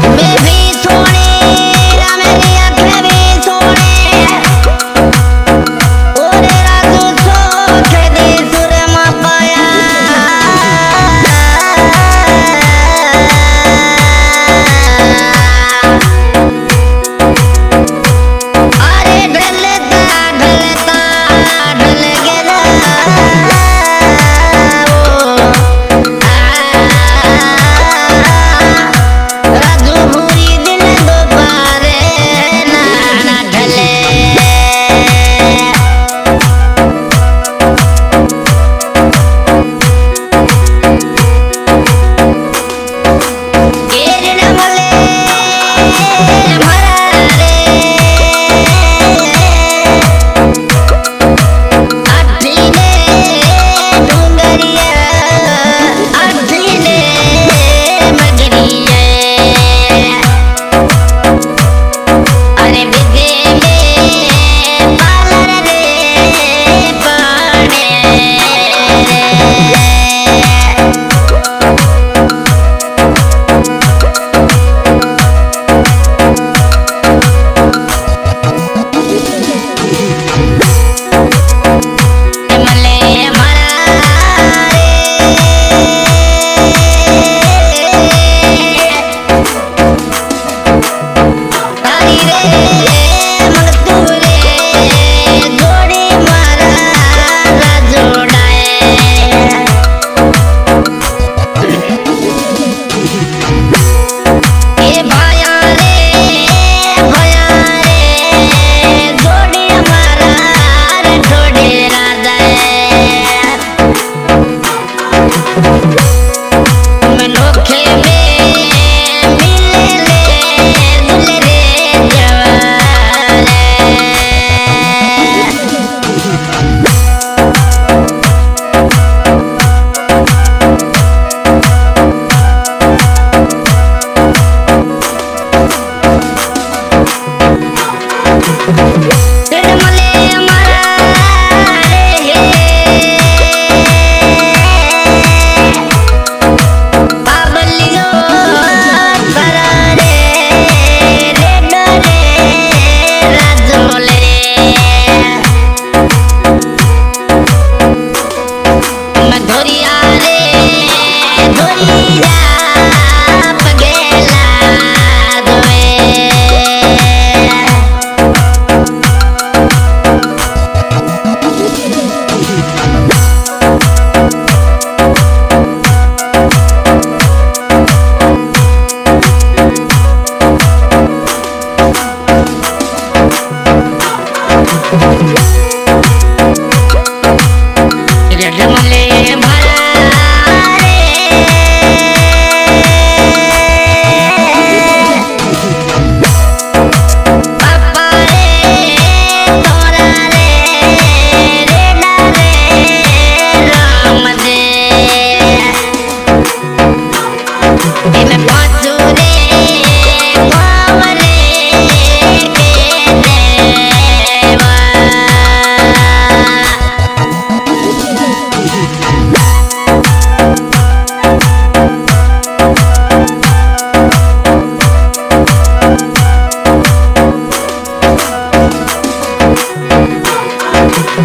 Maybe Thank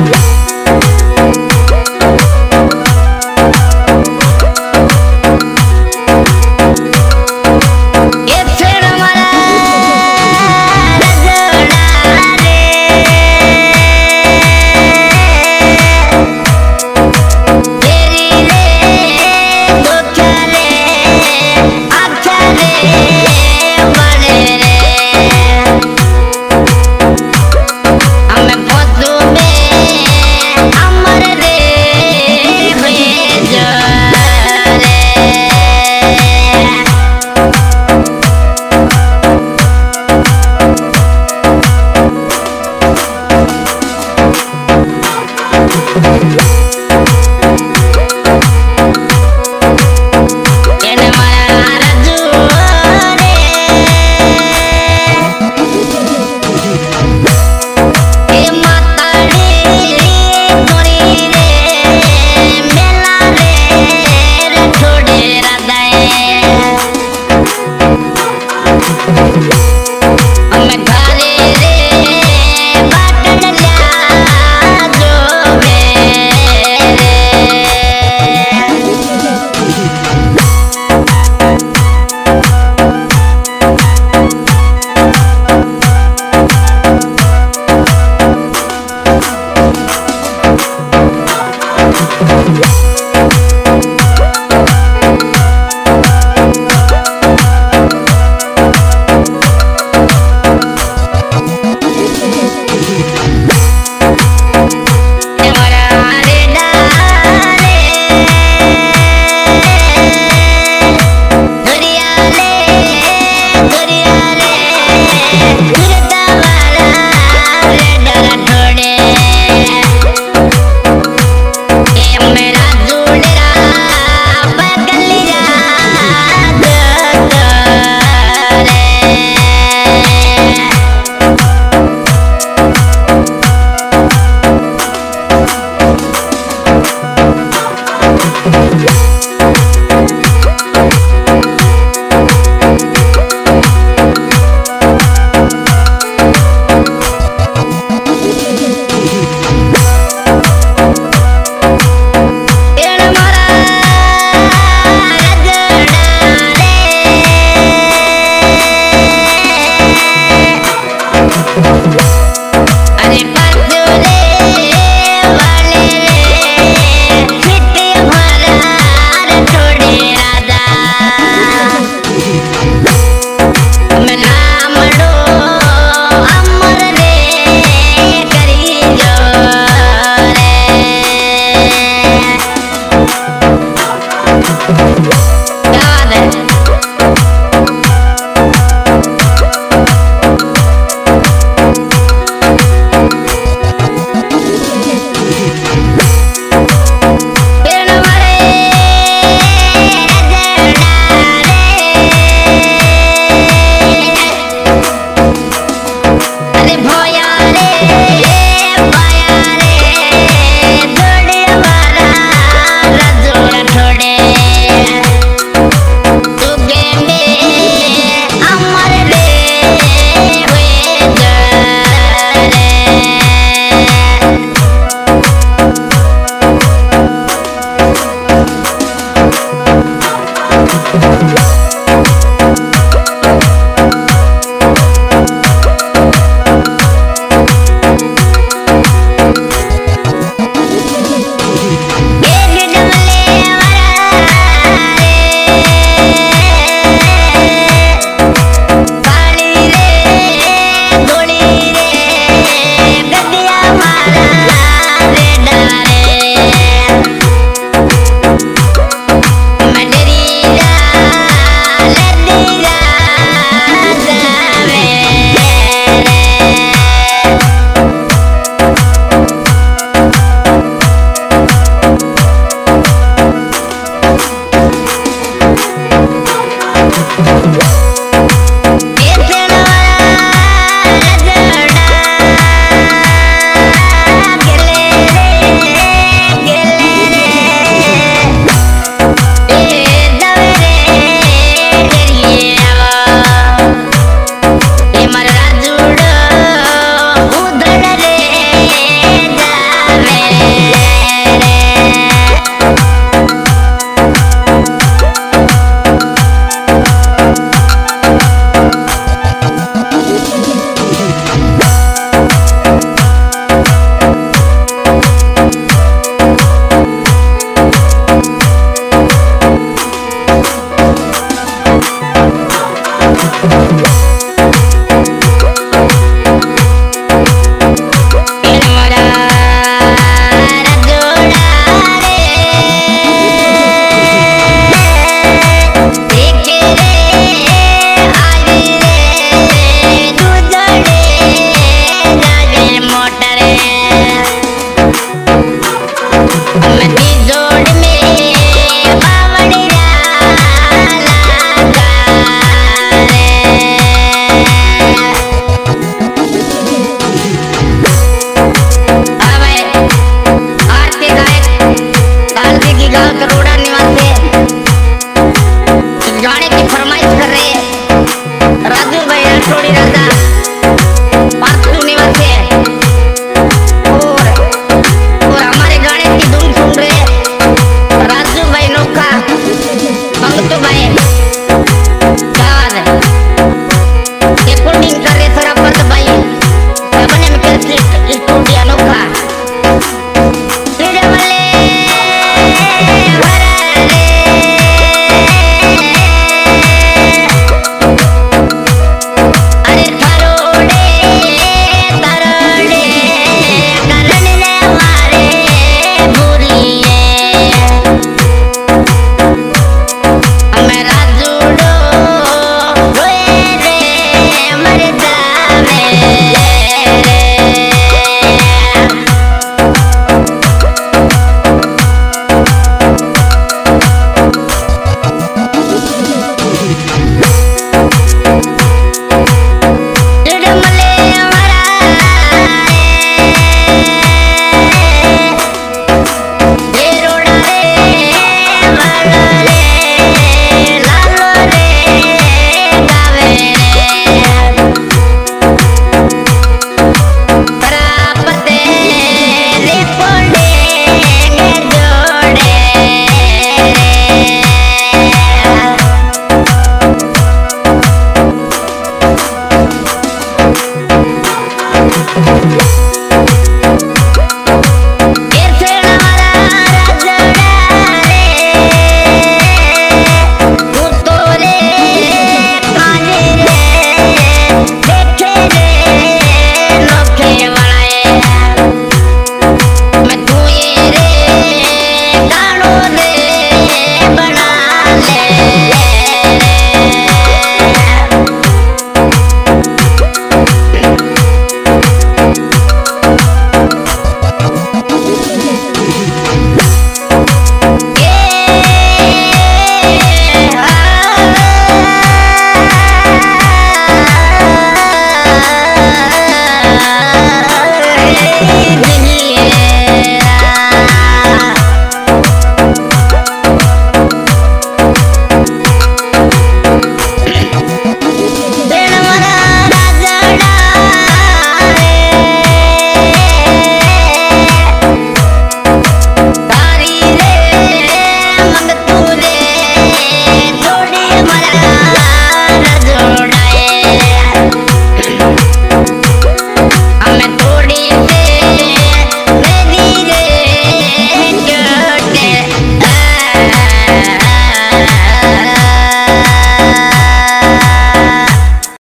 Yeah. 그래 love.